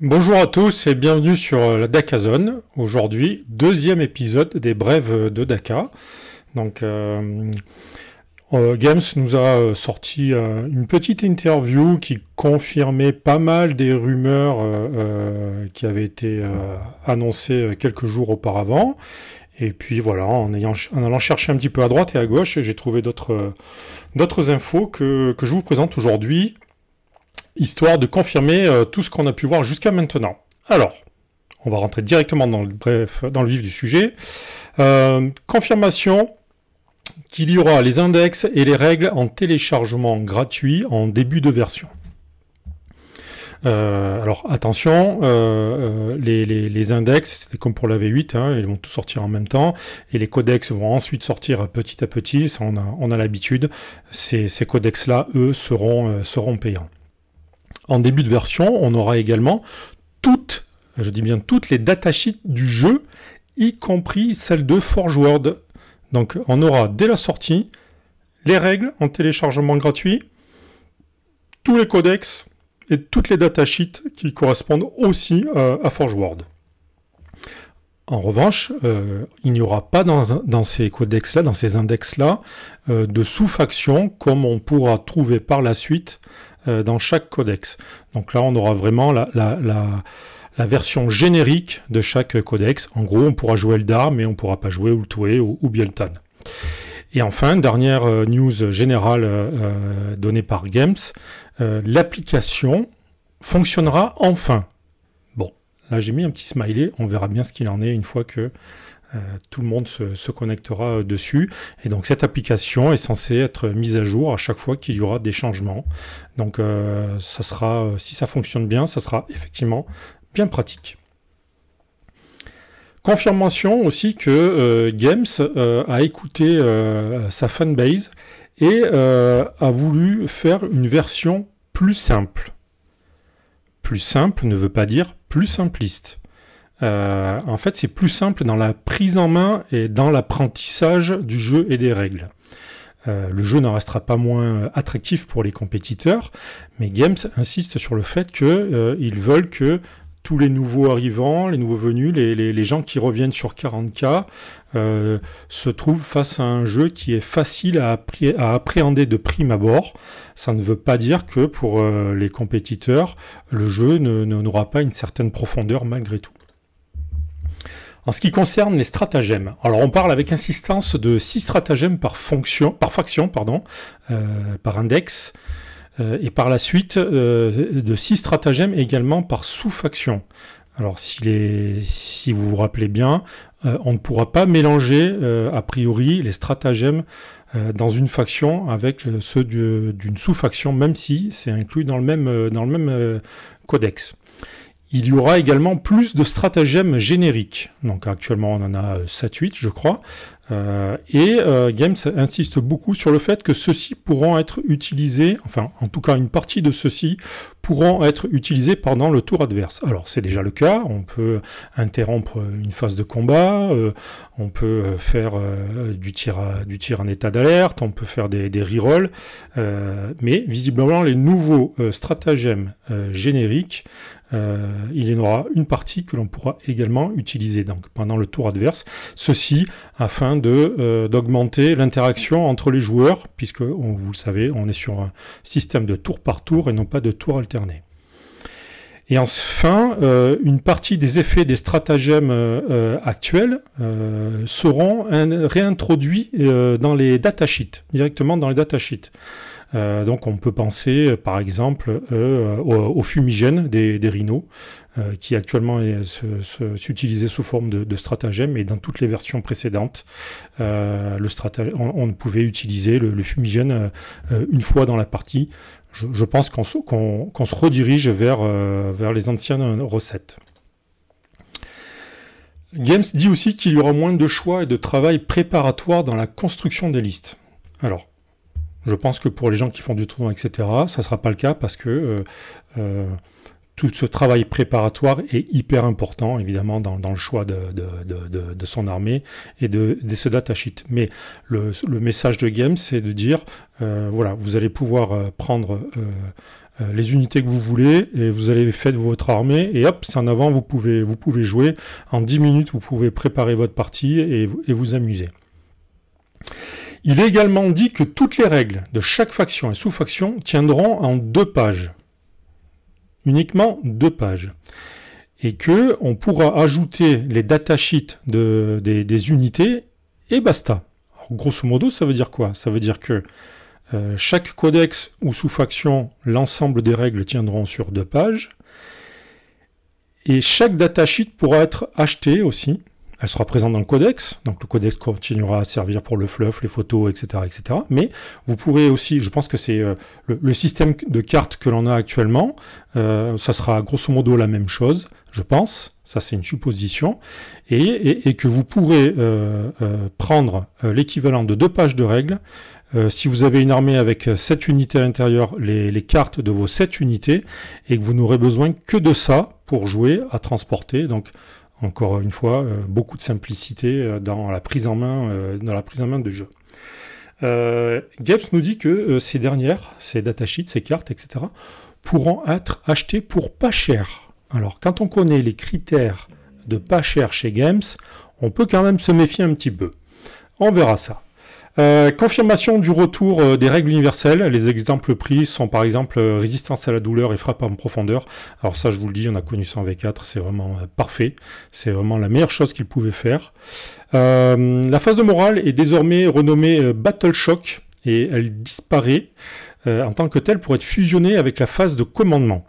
Bonjour à tous et bienvenue sur euh, la Dakazone. Aujourd'hui, deuxième épisode des brèves de Daka. Donc, euh, euh, Games nous a sorti une petite interview qui confirmait pas mal des rumeurs qui avaient été annoncées quelques jours auparavant. Et puis voilà, en, allant chercher un petit peu à droite et à gauche, j'ai trouvé d'autres infos que je vous présente aujourd'hui histoire de confirmer euh, tout ce qu'on a pu voir jusqu'à maintenant. Alors, on va rentrer directement dans le, bref, dans le vif du sujet. Euh, confirmation qu'il y aura les index et les règles en téléchargement gratuit en début de version. Euh, alors attention, les, index, c'est comme pour la V8, hein, ils vont tous sortir en même temps, et les codex vont ensuite sortir petit à petit, ça on a, on a l'habitude, ces, ces codex-là, eux, seront, seront payants. En début de version, on aura également toutes, je dis bien toutes les datasheets du jeu, y compris celles de Forge World. Donc on aura dès la sortie les règles en téléchargement gratuit, tous les codex et toutes les datasheets qui correspondent aussi euh, à Forge World. En revanche, euh, il n'y aura pas dans, ces codex-là, dans ces index-là, euh, de sous-factions comme on pourra trouver par la suite dans chaque codex. Donc là, on aura vraiment la, version générique de chaque codex. En gros, on pourra jouer Eldar, mais on ne pourra pas jouer Ultue ou, ou Bieltan. Et enfin, dernière euh, news générale euh, donnée par Games, l'application fonctionnera enfin. Bon, là j'ai mis un petit smiley, on verra bien ce qu'il en est une fois que euh, tout le monde se, connectera euh, dessus. Et donc cette application est censée être mise à jour à chaque fois qu'il y aura des changements. Donc euh, ça sera, si ça fonctionne bien, ça sera effectivement bien pratique. Confirmation aussi que Games a écouté sa fanbase et a voulu faire une version plus simple. Plus simple ne veut pas dire plus simpliste. Euh, en fait, c'est plus simple dans la prise en main et dans l'apprentissage du jeu et des règles. Euh, le jeu n'en restera pas moins attractif pour les compétiteurs, mais Games insiste sur le fait qu'ils euh, veulent que tous les nouveaux arrivants, les nouveaux venus, les, gens qui reviennent sur 40K se trouvent face à un jeu qui est facile à, appréhender de prime abord. Ça ne veut pas dire que pour les compétiteurs, le jeu n'aura pas une certaine profondeur malgré tout. En ce qui concerne les stratagèmes, alors on parle avec insistance de 6 stratagèmes par, fonction, par faction, pardon, euh, par index, euh, et par la suite euh, de 6 stratagèmes également par sous-faction. Alors si, les, si vous vous rappelez bien, on ne pourra pas mélanger a priori les stratagèmes dans une faction avec ceux d'une sous-faction, même si c'est inclus dans le même, dans le même codex. Il y aura également plus de stratagèmes génériques. Donc actuellement on en a 7-8 je crois. Euh, et euh, Games insiste beaucoup sur le fait que ceux-ci pourront être utilisés, enfin en tout cas une partie de ceux-ci pourront être utilisés pendant le tour adverse. Alors c'est déjà le cas, on peut interrompre une phase de combat, euh, on peut faire du, tir du tir en état d'alerte, on peut faire des rerolls, mais visiblement les nouveaux stratagèmes génériques il y en aura une partie que l'on pourra également utiliser donc pendant le tour adverse. Ceci afin euh, d'augmenter l'interaction entre les joueurs, puisque, vous le savez, on est sur un système de tour par tour et non pas de tour alterné. Et enfin, euh, une partie des effets des stratagèmes euh, actuels seront réintroduits dans les datasheets, directement dans les datasheets. Euh, donc on peut penser par exemple euh, au, fumigène des, rhinos, euh, qui actuellement s'utilisait sous forme de, stratagème, et dans toutes les versions précédentes, le on, pouvait utiliser le, fumigène une fois dans la partie. Je, pense qu'on se redirige vers, vers les anciennes recettes. Games dit aussi qu'il y aura moins de choix et de travail préparatoire dans la construction des listes. Alors, je pense que pour les gens qui font du tournoi, etc., ça ne sera pas le cas parce que euh, euh, tout ce travail préparatoire est hyper important, évidemment, dans, le choix de, son armée et de, ce datasheet. Mais le, message de Game, c'est de dire, euh, voilà, vous allez pouvoir prendre les unités que vous voulez, et vous allez faire votre armée, et hop, c'est en avant, vous pouvez, vous pouvez jouer. En 10 minutes, vous pouvez préparer votre partie et vous amuser. Il est également dit que toutes les règles de chaque faction et sous-faction tiendront en deux pages. Uniquement deux pages. Et que on pourra ajouter les datasheets de, des, unités et basta. grosso modo, ça veut dire quoi? Ça veut dire que euh, chaque codex ou sous-faction, l'ensemble des règles tiendront sur deux pages. Et chaque datasheet pourra être acheté aussi elle sera présente dans le codex, donc le codex continuera à servir pour le fluff, les photos, etc. etc. Mais vous pourrez aussi, je pense que c'est euh, le, système de cartes que l'on a actuellement, euh, ça sera grosso modo la même chose, je pense, ça c'est une supposition, et, que vous pourrez euh, prendre l'équivalent de deux pages de règles, si vous avez une armée avec 7 unités à l'intérieur, les, les, cartes de vos 7 unités, et que vous n'aurez besoin que de ça pour jouer à transporter. Donc encore une fois, euh, beaucoup de simplicité euh, dans la prise en main, euh, dans la prise en main de jeu. Euh, nous dit que ces dernières, ces datasheets, ces cartes, etc., pourront être achetées pour pas cher. Alors, quand on connaît les critères de pas cher chez Games, on peut quand même se méfier un petit peu. On verra ça. Euh, confirmation du retour euh, des règles universelles. Les exemples pris sont par exemple euh, résistance à la douleur et frappe en profondeur. Alors ça, je vous le dis, on a connu ça en V4, c'est vraiment parfait. C'est vraiment la meilleure chose qu'il pouvait faire. la phase de morale est désormais renommée Battle Shock et elle disparaît en tant que telle pour être fusionnée avec la phase de commandement.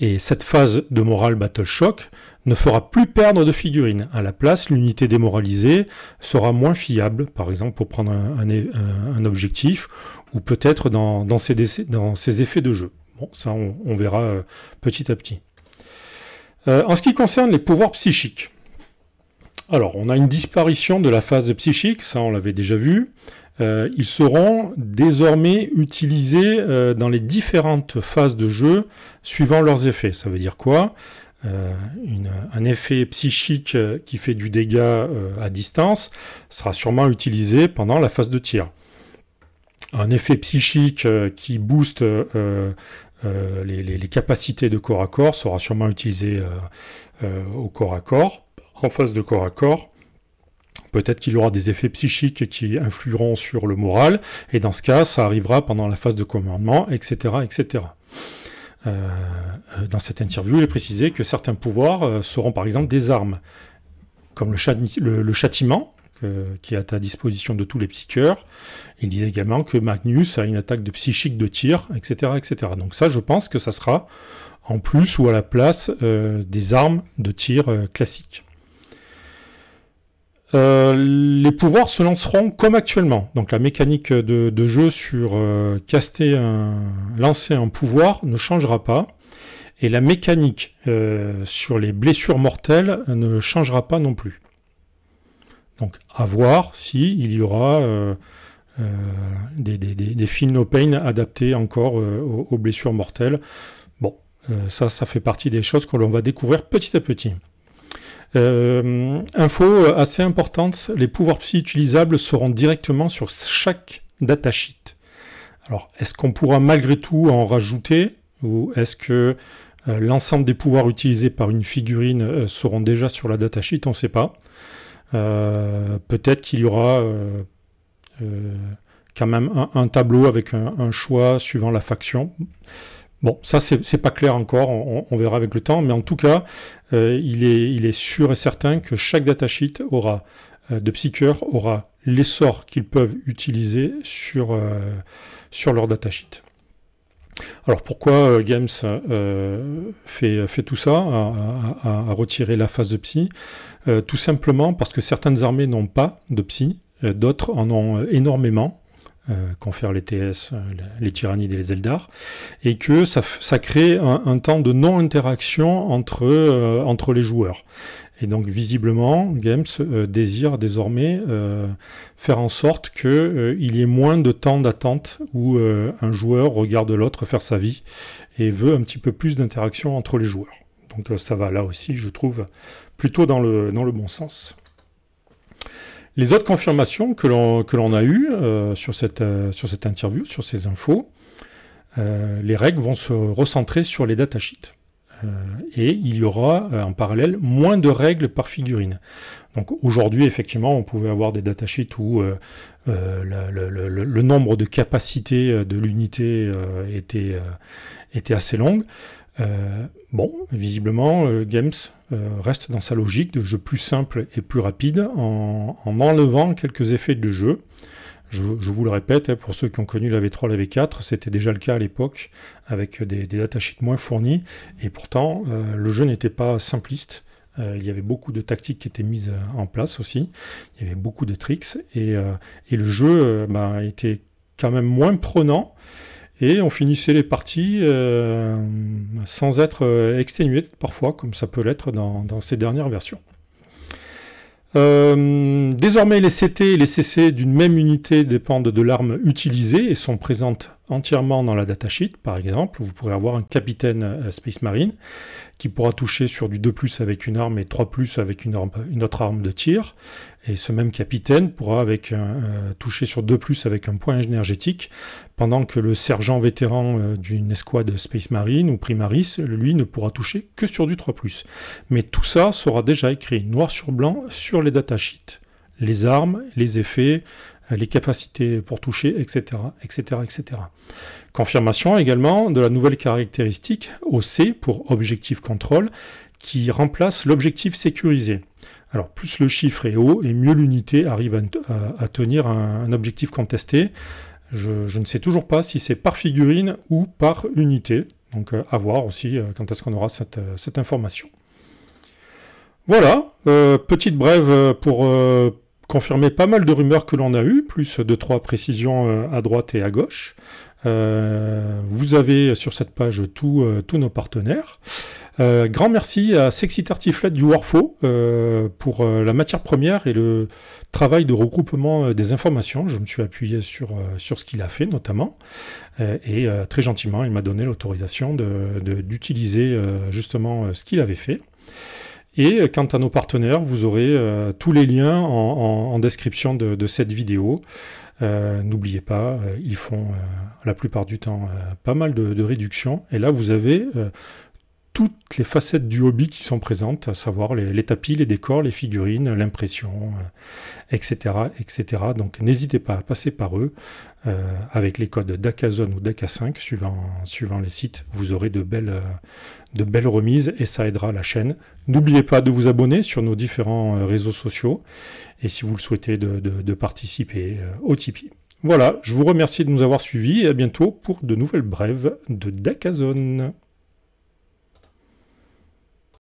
Et cette phase de morale Battle Shock ne fera plus perdre de figurines. À la place, l'unité démoralisée sera moins fiable, par exemple pour prendre un, objectif, ou peut-être dans, ses, effets de jeu. Bon, ça on, verra euh, petit à petit. Euh, en ce qui concerne les pouvoirs psychiques, alors on a une disparition de la phase psychique, ça on l'avait déjà vu. Euh, ils seront désormais utilisés dans les différentes phases de jeu suivant leurs effets. Ça veut dire quoi? Euh, un effet psychique euh, qui fait du dégât euh, à distance sera sûrement utilisé pendant la phase de tir. Un effet psychique qui booste les, capacités de corps à corps sera sûrement utilisé au corps à corps, en phase de corps à corps. Peut-être qu'il y aura des effets psychiques qui influeront sur le moral, et dans ce cas, ça arrivera pendant la phase de commandement, etc. etc. Euh, dans cette interview, il est précisé que certains pouvoirs euh, seront par exemple des armes, comme le, châtiment, qui est à disposition de tous les psycheurs. Il dit également que Magnus a une attaque de psychique de tir, etc., etc. Donc ça, je pense que ça sera en plus ou à la place euh, des armes de tir classiques. Euh, les pouvoirs se lanceront comme actuellement. Donc la mécanique de, jeu sur euh, caster un, lancer un pouvoir ne changera pas. Et la mécanique euh, sur les blessures mortelles ne changera pas non plus. Donc à voir si il y aura des, des, fils no pain adaptés encore aux, aux, blessures mortelles. Bon, ça, ça fait partie des choses que l'on va découvrir petit à petit. Euh, info assez importante, les pouvoirs psy utilisables seront directement sur chaque datasheet. Alors, est-ce qu'on pourra malgré tout en rajouter ou est-ce que euh, l'ensemble des pouvoirs utilisés par une figurine euh, seront déjà sur la datasheet On ne sait pas. Peut-être qu'il y aura quand même un, tableau avec un, choix suivant la faction. Bon, ça c'est pas clair encore, on, verra avec le temps, mais en tout cas, euh, il, est, sûr et certain que chaque datasheet aura, euh, de Psyker aura les sorts qu'ils peuvent utiliser sur, euh, sur leur datasheet. Alors pourquoi Games fait, fait, tout ça, à, retirer la phase de psy? Tout simplement parce que certaines armées n'ont pas de psy, d'autres en ont énormément euh, les TS, euh, les tyrannides et les Eldar, et que ça, crée un, temps de non-interaction entre, euh, entre les joueurs. Et donc visiblement, Games euh, désire désormais faire en sorte qu'il y ait moins de temps d'attente où un joueur regarde l'autre faire sa vie et veut un petit peu plus d'interaction entre les joueurs. Donc ça va là aussi, je trouve, plutôt dans le, dans le bon sens. Les autres confirmations que l'on a eues euh, sur, cette, euh, sur cette interview, sur ces infos, les règles vont se recentrer sur les datasheets. et il y aura en parallèle moins de règles par figurine. Donc aujourd'hui, effectivement, on pouvait avoir des datasheets où le, nombre de capacités de l'unité était assez long. Euh, bon, visiblement, euh, Games euh, reste dans sa logique de jeu plus simple et plus rapide en, enlevant quelques effets de jeu. Je, vous le répète, hein, pour ceux qui ont connu la V3, la V4, c'était déjà le cas à l'époque, avec des, des datasheets moins fournis, et pourtant, le jeu n'était pas simpliste. il y avait beaucoup de tactiques qui étaient mises en place aussi, il y avait beaucoup de tricks, et, le jeu bah, était quand même moins prenant, et on finissait les parties euh, sans être euh, exténué parfois, comme ça peut l'être dans, ces dernières versions. Euh, désormais, les CT et les CC d'une même unité dépendent de l'arme utilisée et sont présentes entièrement dans la datasheet. Par exemple, vous pourrez avoir un capitaine Space Marine qui pourra toucher sur du 2+, avec une arme et 3+, avec une, autre arme de tir. Et ce même capitaine pourra avec euh, toucher sur 2+, avec un point énergétique, pendant que le sergent vétéran euh, d'une escouade Space Marine ou Primaris, lui, ne pourra toucher que sur du 3+. Mais tout ça sera déjà écrit noir sur blanc sur les datasheets. Les armes, les effets, euh, les capacités pour toucher, etc., etc., etc. Confirmation également de la nouvelle caractéristique OC pour Objectif Control qui remplace l'objectif sécurisé. Alors plus le chiffre est haut et mieux l'unité arrive à, tenir un, objectif contesté. Je, ne sais toujours pas si c'est par figurine ou par unité. Donc euh, à voir aussi euh, quand est-ce qu'on aura cette, information. Voilà, petite brève pour confirmer pas mal de rumeurs que l'on a eues, plus de trois précisions à droite et à gauche. Euh, vous avez sur cette page euh, tous nos partenaires. Euh, grand merci à Sexy Tartiflette du Warfo pour la matière première et le travail de regroupement des informations. Je me suis appuyé sur, sur ce qu'il a fait notamment. et très gentiment, il m'a donné l'autorisation d'utiliser de, justement ce qu'il avait fait. Et quant à nos partenaires, vous aurez tous les liens en, description de, cette vidéo. Euh, n'oubliez pas, euh, ils font euh, la plupart du temps pas mal de réductions. Et là, vous avez toutes les facettes du hobby qui sont présentes, à savoir les, tapis, les décors, les figurines, l'impression, etc., etc. Donc n'hésitez pas à passer par eux. avec les codes DACAZONE ou DACA5, suivant, les sites, vous aurez de belles, de belles remises et ça aidera la chaîne. N'oubliez pas de vous abonner sur nos différents réseaux sociaux et si vous le souhaitez de, participer euh, au Tipeee. Voilà, je vous remercie de nous avoir suivis et à bientôt pour de nouvelles brèves de Dakazone.